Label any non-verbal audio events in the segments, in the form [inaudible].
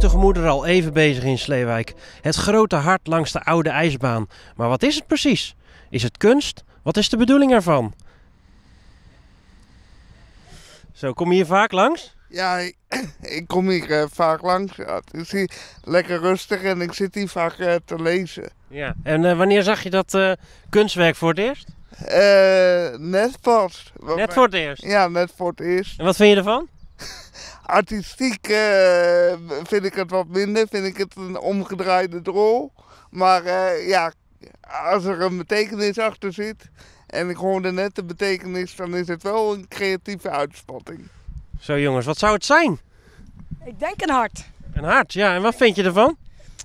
grote gemoederen al even bezig in Sleewijk. Het grote hart langs de oude ijsbaan. Maar wat is het precies? Is het kunst? Wat is de bedoeling ervan? Zo, kom je hier vaak langs? Ja, ik, [clears throat] ik kom hier eh, vaak langs. Ja, het is hier lekker rustig en ik zit hier vaak eh, te lezen. Ja. En eh, wanneer zag je dat kunstwerk voor het eerst? Eh, net pas. Net voor het eerst. Ja, net voor het eerst. En wat vind je ervan? Artistiek eh, vind ik het wat minder. Vind ik het een omgedraaide drol. Maar eh, ja, als er een betekenis achter zit... en ik hoorde net de betekenis... dan is het wel een creatieve uitspatting. Zo jongens, wat zou het zijn? Ik denk een hart. Een hart, ja. En wat vind je ervan?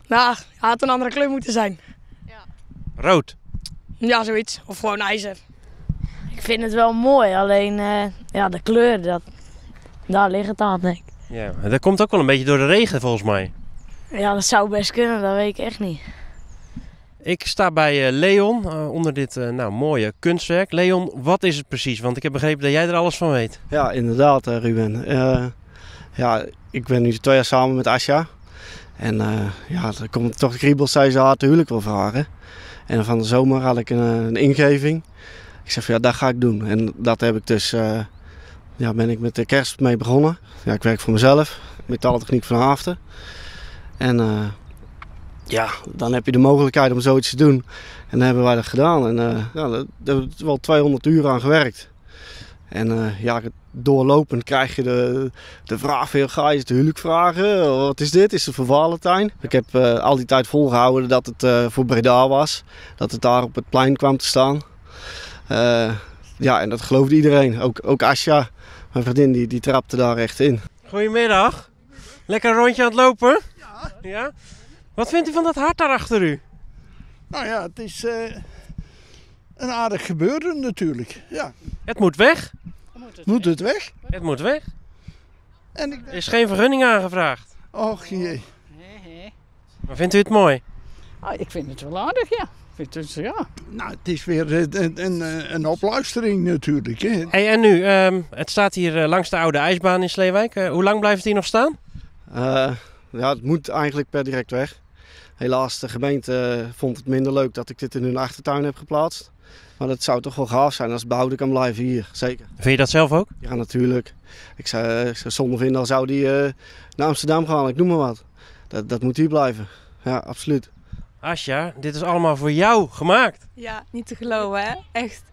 Nou, had een andere kleur moeten zijn. Rood. Ja, zoiets. Of gewoon ijzer. Ik vind het wel mooi, alleen eh, ja, de kleur, dat, daar ligt het aan, denk ik. Ja, dat komt ook wel een beetje door de regen volgens mij. Ja, dat zou best kunnen, dat weet ik echt niet. Ik sta bij eh, Leon eh, onder dit eh, nou, mooie kunstwerk. Leon, wat is het precies? Want ik heb begrepen dat jij er alles van weet. Ja, inderdaad, eh, Ruben. Eh, ja, ik ben nu twee jaar samen met Asja. En eh, ja, er komt toch kriebels, zei ze haar te huwelijk wil vragen. En van de zomer had ik een, een ingeving. Ik zeg van ja, dat ga ik doen. En dat heb ik dus, eh, ja, ben ik met de kerst mee begonnen. Ja, ik werk voor mezelf, metallentechniek van Haafden. En eh, ja, dan heb je de mogelijkheid om zoiets te doen. En dan hebben wij dat gedaan. En eh, ja, daar hebben we wel 200 uur aan gewerkt. En eh, ja, doorlopend krijg je de, de vraag weer, ga je het huwelijk vragen? Wat is dit? Is het voor Valentijn? Ik heb al die tijd volgehouden dat het voor Breda was. Dat het daar op het plein kwam te staan. Ja, en dat geloofde iedereen. Ook, ook Asja, mijn vriendin, die, die trapte daar echt in. Goedemiddag. Lekker een rondje aan het lopen? Ja. ja? Wat vindt u van dat hart daar achter u? Nou ja, het is eh, een aardig gebeuren natuurlijk. Ja, Het moet weg. moet het weg? Het moet weg. En ik Er is geen vergunning aangevraagd. och jee. Maar vindt u het mooi? Ah, ik vind het wel aardig, ja. Het, ja. Nou, het is weer een, een, een, een opluistering natuurlijk. Hè. Hey, en nu, ehm, het staat hier eh, langs de oude ijsbaan in Sleewijk. Eh, hoe lang blijft het hier nog staan? Eh, ja, het moet eigenlijk per direct weg. Helaas, de gemeente eh, vond het minder leuk dat ik dit in hun achtertuin heb geplaatst. Maar dat zou toch wel gaaf zijn als het behouden kan blijven hier, zeker. Vind je dat zelf ook? Ja, natuurlijk. Ik zou, ik zou zonde vinden als zou die eh, naar Amsterdam gaan, ik noem maar wat. Dat, dat moet hier blijven. Ja, absoluut. Asja, dit is allemaal voor jou gemaakt. Ja, niet te geloven, hè? Echt.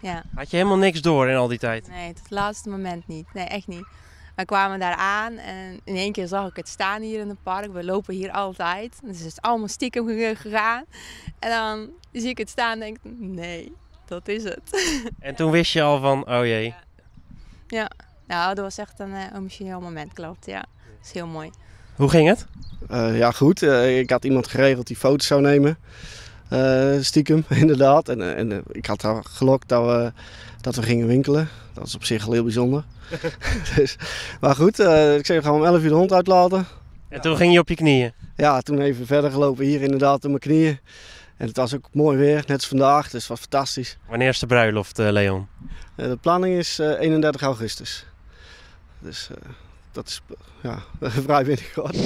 Ja, Had je helemaal niks door in al die tijd? nee, tot het laatste moment niet. Nee, echt niet. We kwamen daar aan en in één keer zag ik het staan hier in het park. We lopen hier altijd. Dus het is allemaal stiekem ge- gegaan. En dan zie ik het staan en denk ik, nee, dat is het. [laughs] En toen wist je al van, oh jee. ja, nou, dat was echt een eh, emotioneel moment, klopt. Ja, dat is heel mooi. Hoe ging het? Eh, ja, goed. Eh, ik had iemand geregeld die foto's zou nemen. Eh, stiekem, [laughs] inderdaad. En, en ik had haar gelokt dat we, dat we gingen winkelen. Dat is op zich heel bijzonder. [laughs] [laughs] dus, maar goed, ik gaan we om 11 uur de hond uitlaten. En toen ging je op je knieën. Ja, toen even verder gelopen hier inderdaad op mijn knieën. En het was ook mooi weer, net als vandaag. Dus het was fantastisch. Wanneer is de bruiloft, Leon? De planning is eh, 31 augustus. Dus dat is ja, [laughs] vrij binnenkort.